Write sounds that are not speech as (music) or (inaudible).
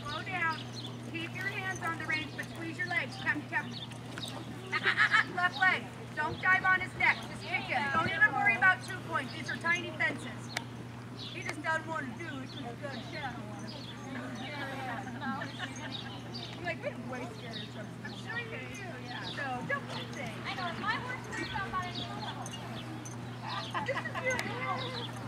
slow down. Keep your hands on the reins, but squeeze your legs. Come, come. (laughs) Left leg. Don't dive on his neck. Just kick him. Don't even worry about two points. These are tiny fences. He just doesn't want to do it because he's got a shadow on him. You're like, we're way scared or something. I'm sure you do, yeah. So don't think. I know, if my horse was somebody, This is your.